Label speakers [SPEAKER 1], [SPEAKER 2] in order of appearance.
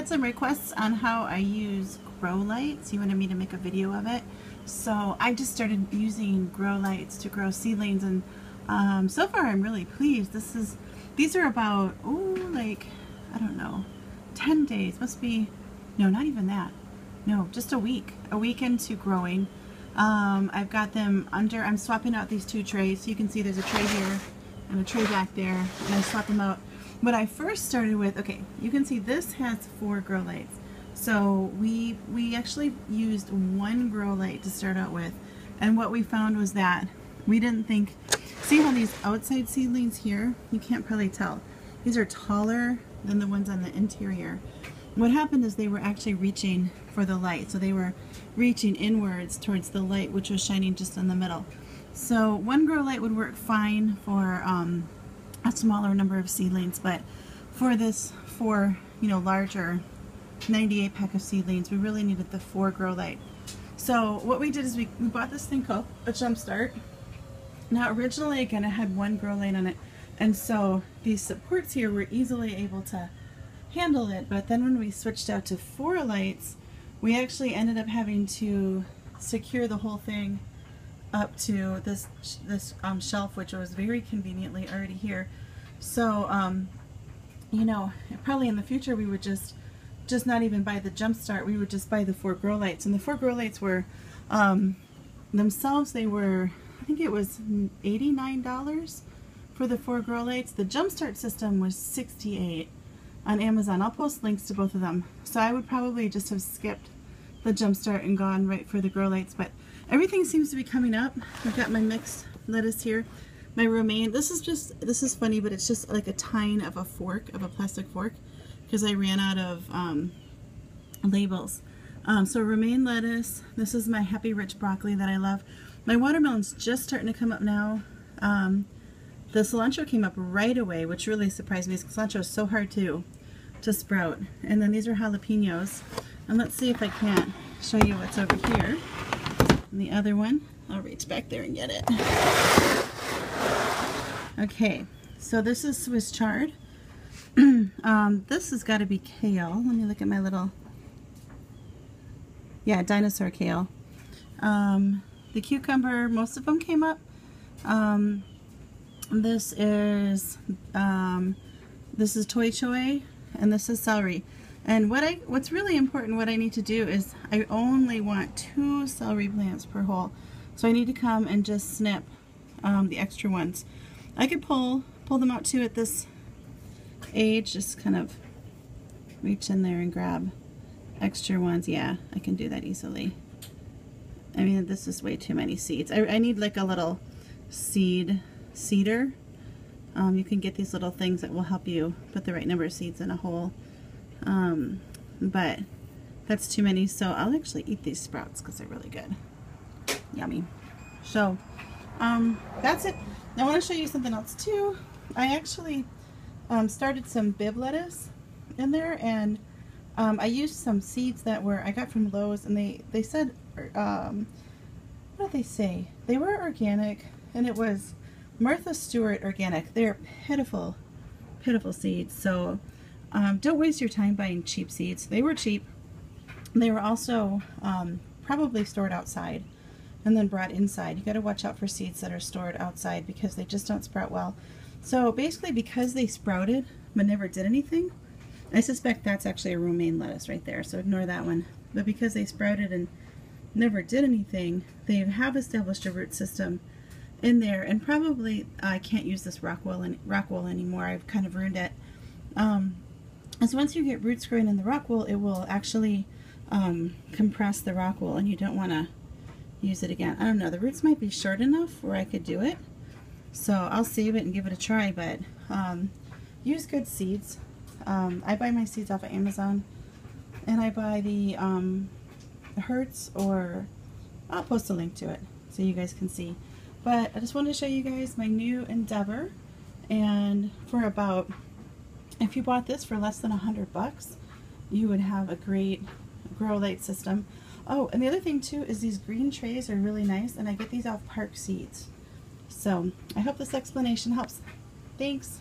[SPEAKER 1] had some requests on how I use grow lights. You wanted me to make a video of it. So I just started using grow lights to grow seedlings and um, so far I'm really pleased. This is, these are about, oh, like, I don't know, 10 days, must be, no, not even that. No, just a week, a week into growing. Um, I've got them under, I'm swapping out these two trays. So you can see there's a tray here and a tray back there and I swap them out. What I first started with, okay, you can see this has four grow lights. So we, we actually used one grow light to start out with. And what we found was that we didn't think, see how these outside seedlings here, you can't probably tell. These are taller than the ones on the interior. What happened is they were actually reaching for the light. So they were reaching inwards towards the light which was shining just in the middle. So one grow light would work fine for um, smaller number of seedlings, but for this four, you know, larger 98 pack of seedlings, we really needed the four grow light. So what we did is we, we bought this thing called a Jumpstart. Now originally, again, it had one grow light on it, and so these supports here were easily able to handle it, but then when we switched out to four lights, we actually ended up having to secure the whole thing up to this this um, shelf, which was very conveniently already here. So, um, you know, probably in the future we would just just not even buy the jump start. We would just buy the four grow lights, and the four grow lights were um, themselves. They were, I think it was eighty nine dollars for the four grow lights. The jump start system was sixty eight on Amazon. I'll post links to both of them. So I would probably just have skipped the jump start and gone right for the grow lights, but everything seems to be coming up. I've got my mixed lettuce here. My romaine, this is just, this is funny, but it's just like a tine of a fork, of a plastic fork, because I ran out of um, labels. Um, so romaine lettuce, this is my Happy Rich broccoli that I love. My watermelon's just starting to come up now. Um, the cilantro came up right away, which really surprised me. Because cilantro is so hard to, to sprout. And then these are jalapenos. And let's see if I can't show you what's over here. And the other one, I'll reach back there and get it. Okay, so this is Swiss chard. um, this has got to be kale. Let me look at my little, yeah, dinosaur kale. Um, the cucumber, most of them came up. Um, this is um, this is toy Choy and this is celery. And what I what's really important, what I need to do is I only want two celery plants per hole. So I need to come and just snip um, the extra ones. I could pull pull them out too at this age, just kind of reach in there and grab extra ones. Yeah, I can do that easily. I mean, this is way too many seeds. I, I need like a little seed seeder. Um, you can get these little things that will help you put the right number of seeds in a hole. Um, but that's too many, so I'll actually eat these sprouts because they're really good. Yummy. So, um, that's it. I want to show you something else too. I actually um, started some Bibb lettuce in there and um, I used some seeds that were I got from Lowe's and they, they said, um, what did they say? They were organic and it was Martha Stewart Organic. They're pitiful, pitiful seeds. So um, don't waste your time buying cheap seeds. They were cheap. They were also um, probably stored outside and then brought inside. You got to watch out for seeds that are stored outside because they just don't sprout well. So basically because they sprouted but never did anything, I suspect that's actually a romaine lettuce right there, so ignore that one. But because they sprouted and never did anything, they have established a root system in there and probably I can't use this rock wool, rock wool anymore. I've kind of ruined it. Um, as once you get roots growing in the rock wool, it will actually um, compress the rock wool and you don't want to use it again. I don't know, the roots might be short enough where I could do it. So I'll save it and give it a try, but um, use good seeds. Um, I buy my seeds off of Amazon and I buy the um, Hirt's or I'll post a link to it so you guys can see. But I just wanted to show you guys my new endeavor. And for about, if you bought this for less than a hundred bucks, you would have a great grow light system. Oh, and the other thing too is these green trays are really nice and I get these off Park Seeds. So I hope this explanation helps. Thanks.